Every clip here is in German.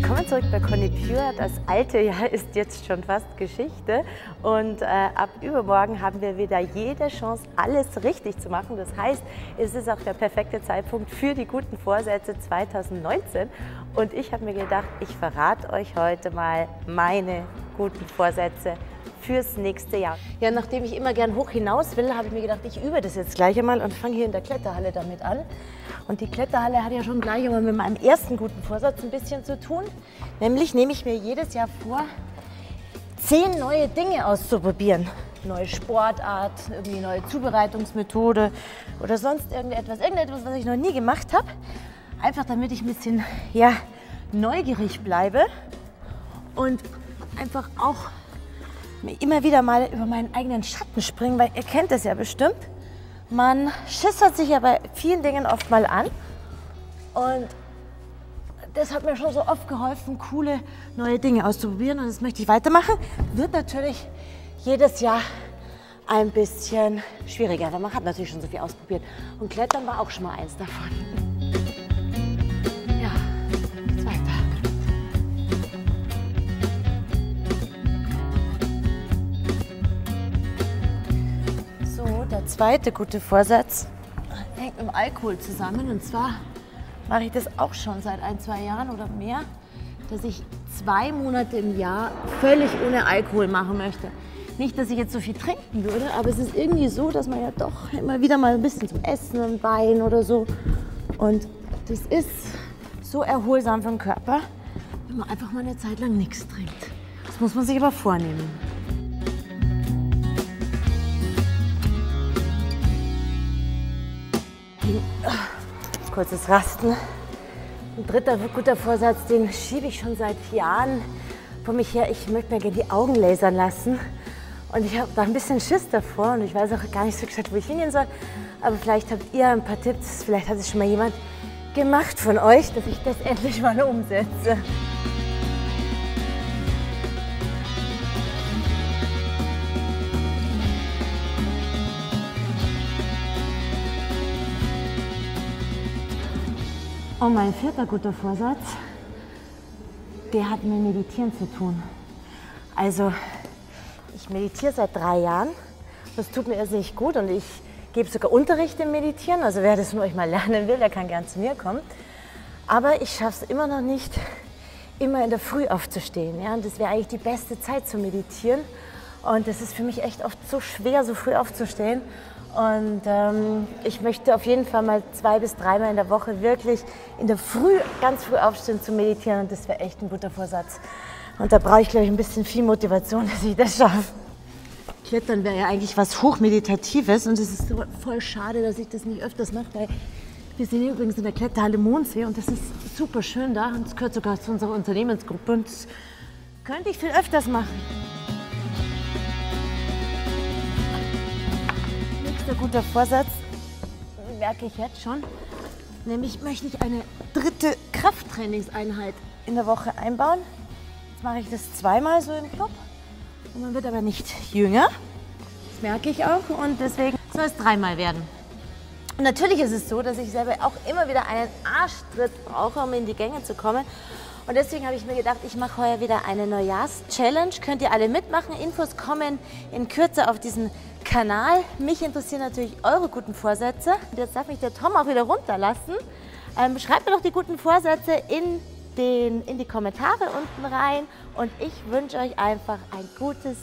Willkommen zurück bei Conny Pure. Das alte Jahr ist jetzt schon fast Geschichte und äh, ab übermorgen haben wir wieder jede Chance, alles richtig zu machen. Das heißt, es ist auch der perfekte Zeitpunkt für die guten Vorsätze 2019 und ich habe mir gedacht, ich verrate euch heute mal meine guten Vorsätze fürs nächste Jahr. Ja, nachdem ich immer gern hoch hinaus will, habe ich mir gedacht, ich übe das jetzt gleich einmal und fange hier in der Kletterhalle damit an. Und die Kletterhalle hat ja schon gleich immer mit meinem ersten guten Vorsatz ein bisschen zu tun. Nämlich nehme ich mir jedes Jahr vor, zehn neue Dinge auszuprobieren. Neue Sportart, irgendwie neue Zubereitungsmethode oder sonst irgendetwas. Irgendetwas, was ich noch nie gemacht habe. Einfach damit ich ein bisschen ja, neugierig bleibe und einfach auch immer wieder mal über meinen eigenen Schatten springen, weil ihr kennt das ja bestimmt. Man schissert sich ja bei vielen Dingen oft mal an und das hat mir schon so oft geholfen, coole neue Dinge auszuprobieren und das möchte ich weitermachen. Wird natürlich jedes Jahr ein bisschen schwieriger, weil man hat natürlich schon so viel ausprobiert und Klettern war auch schon mal eins davon. Zweite gute Vorsatz hängt mit dem Alkohol zusammen. Und zwar mache ich das auch schon seit ein, zwei Jahren oder mehr, dass ich zwei Monate im Jahr völlig ohne Alkohol machen möchte. Nicht, dass ich jetzt so viel trinken würde, aber es ist irgendwie so, dass man ja doch immer wieder mal ein bisschen zum Essen, ein Wein oder so. Und das ist so erholsam für den Körper, wenn man einfach mal eine Zeit lang nichts trinkt. Das muss man sich aber vornehmen. Kurzes Rasten. Ein dritter guter Vorsatz, den schiebe ich schon seit Jahren vor mich her. Ich möchte mir gerne die Augen lasern lassen. Und ich habe da ein bisschen Schiss davor und ich weiß auch gar nicht so gesagt, wo ich hingehen soll. Aber vielleicht habt ihr ein paar Tipps, vielleicht hat es schon mal jemand gemacht von euch, dass ich das endlich mal umsetze. Und mein vierter guter Vorsatz, der hat mit Meditieren zu tun. Also ich meditiere seit drei Jahren. Das tut mir irrsinnig gut und ich gebe sogar Unterricht im Meditieren. Also wer das von euch mal lernen will, der kann gern zu mir kommen. Aber ich schaffe es immer noch nicht, immer in der Früh aufzustehen. Ja? Und das wäre eigentlich die beste Zeit zu meditieren. Und das ist für mich echt oft so schwer, so früh aufzustehen. Und ähm, ich möchte auf jeden Fall mal zwei bis dreimal in der Woche wirklich in der Früh, ganz früh aufstehen zu meditieren. Und das wäre echt ein guter Vorsatz. Und da brauche ich, glaube ich, ein bisschen viel Motivation, dass ich das schaffe. Klettern wäre ja eigentlich was Hochmeditatives und es ist so voll schade, dass ich das nicht öfters mache, weil wir sind übrigens in der Kletterhalle Mondsee und das ist super schön da und es gehört sogar zu unserer Unternehmensgruppe und das könnte ich viel öfters machen. Guter Vorsatz merke ich jetzt schon. Nämlich möchte ich eine dritte Krafttrainingseinheit in der Woche einbauen. Jetzt mache ich das zweimal so im Club. Und man wird aber nicht jünger. Das merke ich auch. Und deswegen soll es dreimal werden. Und natürlich ist es so, dass ich selber auch immer wieder einen Arschtritt brauche, um in die Gänge zu kommen. Und deswegen habe ich mir gedacht, ich mache heuer wieder eine Neujahrs-Challenge. Könnt ihr alle mitmachen. Infos kommen in Kürze auf diesen Kanal. Mich interessieren natürlich eure guten Vorsätze. Und jetzt darf mich der Tom auch wieder runterlassen. Ähm, schreibt mir doch die guten Vorsätze in, den, in die Kommentare unten rein. Und ich wünsche euch einfach ein gutes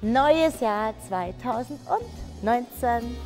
neues Jahr 2019.